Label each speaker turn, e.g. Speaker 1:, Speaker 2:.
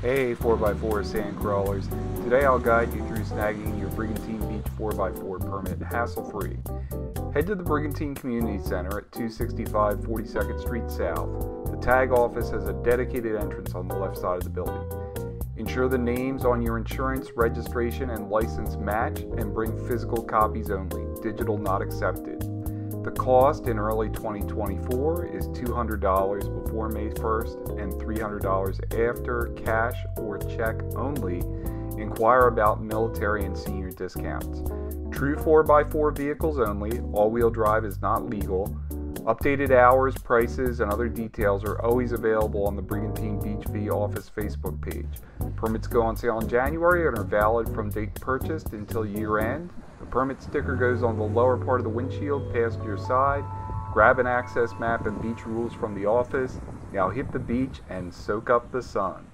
Speaker 1: Hey 4x4 sand crawlers. Today I'll guide you through snagging your Brigantine Beach 4x4 permit hassle-free. Head to the Brigantine Community Center at 265 42nd Street South. The tag office has a dedicated entrance on the left side of the building. Ensure the names on your insurance, registration, and license match and bring physical copies only, digital not accepted. The cost in early 2024 is $200 before May 1st and $300 after, cash or check only. Inquire about military and senior discounts. True 4x4 vehicles only, all wheel drive is not legal. Updated hours, prices, and other details are always available on the Brigantine Beach Fee Office Facebook page. Permits go on sale in January and are valid from date purchased until year end. The permit sticker goes on the lower part of the windshield past your side. Grab an access map and beach rules from the office. Now hit the beach and soak up the sun.